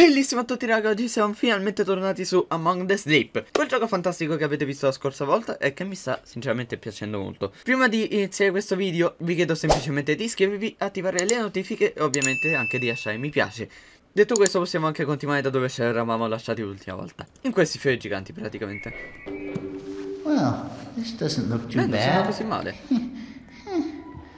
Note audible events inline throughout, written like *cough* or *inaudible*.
Bellissimo a tutti raga, oggi siamo finalmente tornati su Among the Sleep. Quel gioco fantastico che avete visto la scorsa volta e che mi sta sinceramente piacendo molto. Prima di iniziare questo video vi chiedo semplicemente di iscrivervi, attivare le notifiche e ovviamente anche di lasciare mi piace. Detto questo possiamo anche continuare da dove ci eravamo lasciati l'ultima volta. In questi fiori giganti praticamente. Well, this doesn't look too Eh, non sono bad. così male *laughs*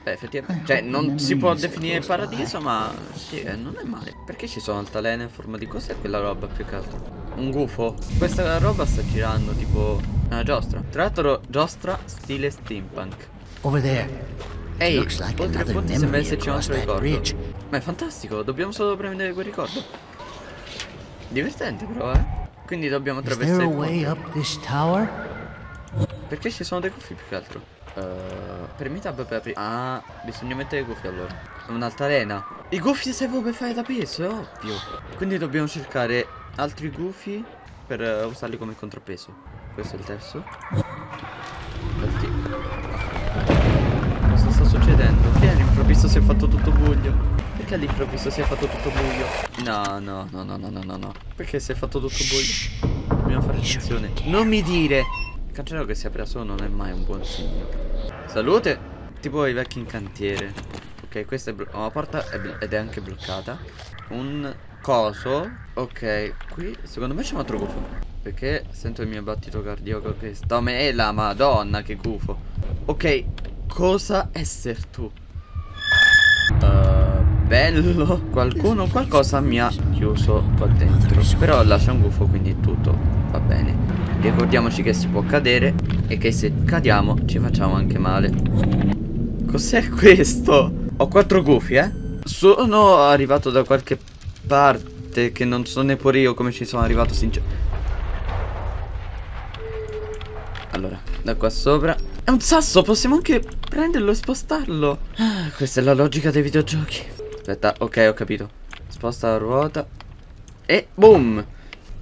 Beh, effettivamente, cioè non si può definire paradiso, ma sì, eh, non è male. Perché ci sono altalene in forma di cos'è quella roba più che altro? Un gufo? Questa roba sta girando tipo una giostra. Tra l'altro, giostra stile steampunk. Over there. Ehi, like oltre another ponte sembra esserci un altro ricordo. Ma è fantastico, dobbiamo solo prendere quel ricordo. Divertente però, eh. Quindi dobbiamo attraversare a il ponte. Perché ci sono dei gufi più che altro? Uh, premi tab per aprire. Ah, bisogna mettere i gufi allora. Un'altalena. I gufi servono per fare da peso, è ovvio. Quindi dobbiamo cercare altri gufi per eh, usarli come contrappeso. Questo è il terzo. Infatti. Cosa sta succedendo? Che all'improvviso si è fatto tutto buio? Perché all'improvviso si è fatto tutto buio? No, no, no, no, no, no, no. Perché si è fatto tutto buio? Dobbiamo fare attenzione. Non mi dire! Cancello che si apre solo non è mai un buon segno. Salute! Tipo i vecchi in cantiere. Ok, questa è una porta è ed è anche bloccata. Un coso. Ok, qui secondo me c'è un altro gufo. Perché sento il mio battito cardiaco che sta me la madonna che gufo. Ok, cosa esser tu? Uh, bello. Qualcuno, qualcosa mi ha chiuso qua dentro. Però lascia un gufo, quindi tutto va bene. Ricordiamoci che si può cadere e che se cadiamo ci facciamo anche male. Cos'è questo? Ho quattro gufi, eh? Sono arrivato da qualche parte che non so neppure io come ci sono arrivato sinceramente. Allora, da qua sopra È un sasso, possiamo anche prenderlo e spostarlo ah, Questa è la logica dei videogiochi Aspetta, ok, ho capito. Sposta la ruota. E boom!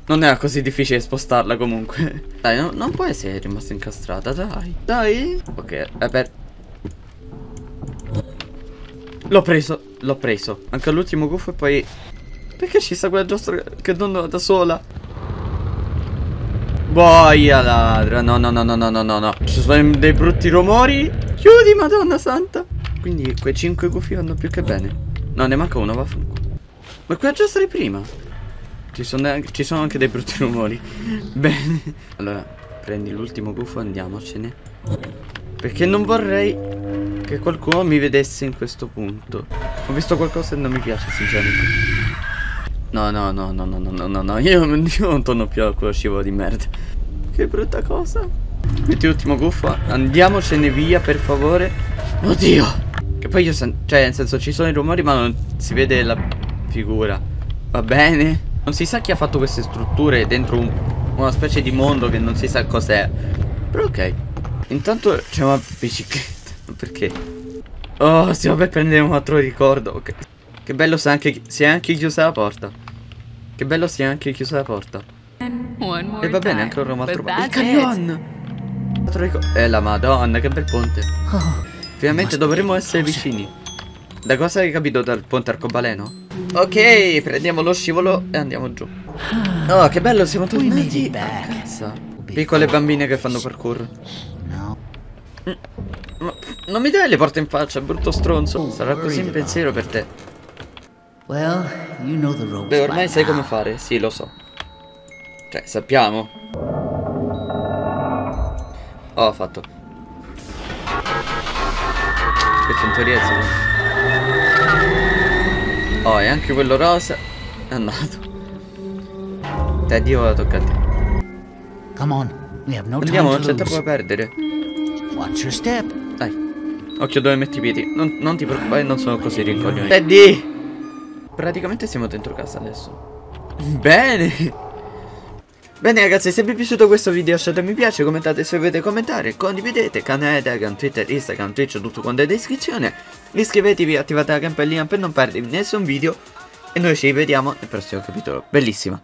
Non era così difficile spostarla comunque. *laughs* Dai, no, non può essere rimasta incastrata, dai. Dai. Ok, è aperto. L'ho preso, l'ho preso. Anche all'ultimo gufo e poi... Perché ci sta quella giostra che donna da sola? Boia ladra. No, no, no, no, no, no, no. Ci sono dei brutti rumori. Chiudi, madonna santa. Quindi quei cinque gufi vanno più che bene. No, ne manca uno, va vaffanculo. Ma qui già stare prima. Ci sono, ci sono, anche dei brutti rumori. *laughs* Bene. Allora, prendi l'ultimo gufo e andiamocene. Perché non vorrei che qualcuno mi vedesse in questo punto. Ho visto qualcosa e non mi piace, sinceramente. No, no, no, no, no, no, no, no, io, io non torno più a quello scivolo di merda. Che brutta cosa. Metti l'ultimo gufo, andiamocene via, per favore. Oddio. Che poi io, cioè, nel senso, ci sono i rumori, ma non si vede la figura. Va bene? Non si sa chi ha fatto queste strutture dentro un- una specie di mondo che non si sa cos'è. Però ok. Intanto c'è una bicicletta. Perché? Oh, stiamo per prendere un altro ricordo. Ok. Che bello se anche, si è anche chiusa la porta. Che bello si è anche chiusa la porta. E va bene, ancora un altro. Il camion! Altro Eh la madonna, che bel ponte. Oh, Finalmente dovremmo essere vicini. Da cosa hai capito dal ponte arcobaleno? Ok, prendiamo lo scivolo e andiamo giù. Oh, che bello, siamo tornati a back. casa. Piccole bambine che fanno parkour. no. Ma non mi dai le porte in faccia, brutto stronzo. Sarà così in pensiero per te. Beh, ormai sai come fare, sì, lo so. Cioè, sappiamo. Oh, ho fatto. Questo in teoria è il secondo. Oh, e anche quello rosa è andato. Teddy, ora tocca a te. Come on, we have no Andiamo, non c'è tempo da perdere. Watch your step. Dai. Occhio dove metti i piedi. Non, non ti preoccupare, non sono così rincoglioni. Teddy! Praticamente siamo dentro casa adesso. Bene! Bene ragazzi, se vi è piaciuto questo video lasciate mi piace, commentate se volete commentare, condividete, canale Telegram, Twitter, Instagram, Twitch, tutto quanto è in descrizione. Iscrivetevi, attivate la campanellina per non perdervi nessun video. E noi ci vediamo nel prossimo capitolo. Bellissima!